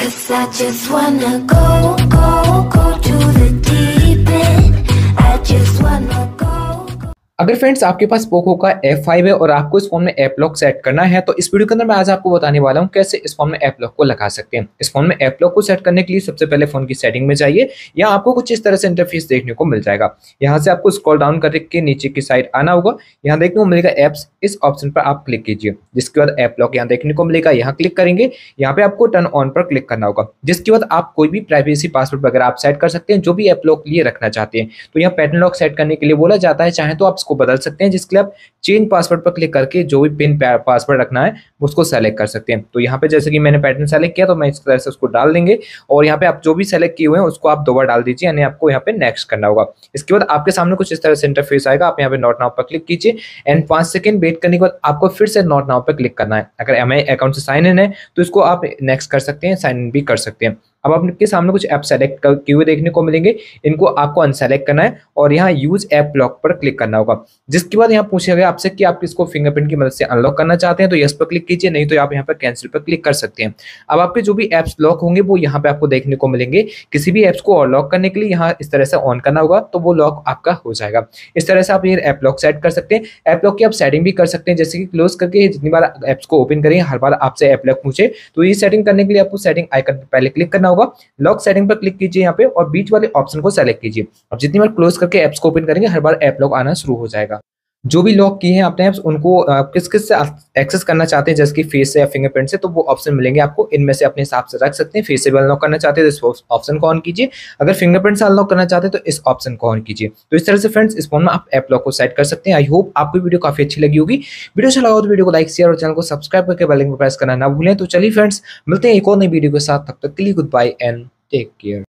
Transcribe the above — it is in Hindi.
Cause I just wanna go, go, go to the अगर फ्रेंड्स आपके पास पोको का F5 है और आपको इस फ़ोन में ऐप लॉक सेट करना है तो इस वीडियो के अंदर मैं आज आपको बताने वाला हूँ कैसे इस फ़ोन में ऐप लॉक को लगा सकते हैं। इस फ़ोन में ऐप लॉक को सेट करने के लिए सबसे पहले फ़ोन की सेटिंग में जाइए यहाँ आपको कुछ इस तरह से इंटरफेस देखने को मिल जाएगा। यहाँ से आपको स्क्रॉल डाउन करके नीचे की साइड आना होगा। यहाँ देखने को मिलेगा एप्स इस ऑप्शन पर आप क्लिक कीजिए। जिसके बाद ऐप लॉक यहाँ देखने को मिलेगा, यहाँ क्लिक करेंगे, यहाँ पे आपको टर्न ऑन पर क्लिक करना होगा। जिसके बाद आप कोई भी प्राइवेसी पासवर्ड वगैरह आप सेट कर सकते हैं, जो भी ऐप लॉक लिए रखना चाहते हैं। तो यहाँ पैटर्न लॉक सेट करने के लिए बोला जाता है, चाहे तो आप इसको बदल सकते हैं, जिसके लिए आप चेंज पासवर्ड पर क्लिक करके जो भी पिन पासवर्ड रखना है, उसको सेलेक्ट कर सकते हैं। तो यहाँ पे जैसे कि मैंने पैटर्न सेलेक्ट किया तो मैं इस तरह से उसको डाल देंगे। और यहाँ पे आप जो भी सेलेक्ट किए हुए हैं, उसको आप दो बार डाल दीजिए, यानी आपको यहाँ पे नेक्स्ट करना होगा। इसके बाद आपके सामने कुछ इस तरह से इंटरफेस आएगा, आप यहाँ पे नॉट नाउ पर क्लिक कीजिए। एंड पाँच सेकंड वेट करने के बाद आपको फिर से नॉट नाउ पर क्लिक करना है। अगर एम अकाउंट से साइन इन है तो इसको आप नेक्स्ट कर सकते हैं साइन इन भी कर सकते हैं। अब आपके सामने कुछ ऐप सेलेक्ट किए हुए देखने को मिलेंगे। इनको आपको अनसेलेक्ट करना है और यहाँ यूज़ ऐप लॉक पर क्लिक करना होगा। जिसके बाद यहाँ पूछा गया आपसे कि आप इसको फिंगरप्रिंट की मदद से अनलॉक करना चाहते हैं तो यस पर क्लिक कीजिए, नहीं तो आप यहाँ पर कैंसिल पर क्लिक कर सकते हैं। अब आपके जो भी एप्स लॉक होंगे, वो यहाँ पे आपको देखने को मिलेंगे। किसी भी एप्स को लॉक करने के लिए यहाँ इस तरह से ऑन करना होगा तो वो लॉक आपका हो जाएगा। इस तरह से आप ये ऐप लॉक सेट कर सकते हैं। ऐप लॉक की आप सेटिंग भी कर सकते हैं, जैसे कि क्लोज करके जितनी बार एप्स को ओपन करेंगे हर बार आपसे ऐप लॉक पूछे। तो ये सेटिंग करने के लिए आपको सेटिंग आइकन पर पहले क्लिक करना होगा लॉक सेटिंग पर क्लिक कीजिए यहाँ पे और बीच वाले ऑप्शन को सेलेक्ट कीजिए। अब जितनी बार क्लोज करके एप्स को ओपन करेंगे, हर बार एप लॉक आना शुरू हो जाएगा। जो भी लॉक किए हैं आपने एप्स उनको किस किस से एक्सेस करना चाहते हैं, जैसे कि फेस से या फिंगरप्रिंट से तो वो ऑप्शन मिलेंगे आपको। इनमें से अपने हिसाब से रख सकते हैं। फेस से भी अनलॉक करना चाहते हैं तो इस ऑप्शन को ऑन कीजिए। अगर फिंगरप्रिंट से अनलॉक करना चाहते हैं तो इस ऑप्शन को ऑन कीजिए। तो इस तरह से फ्रेंड्स इस फ़ोन में आप ऐप लॉक को सेट कर सकते हैं। आई होप आपको वीडियो काफ़ी अच्छी लगी होगी। वीडियो अच्छा लगा तो वीडियो को लाइक शेयर और चैनल को सब्सक्राइब करके बेल प्रेस करना ना भूलें। तो चलिए फ्रेंड्स मिलते हैं एक और नई वीडियो के साथ। तब तक के लिए good bye and take care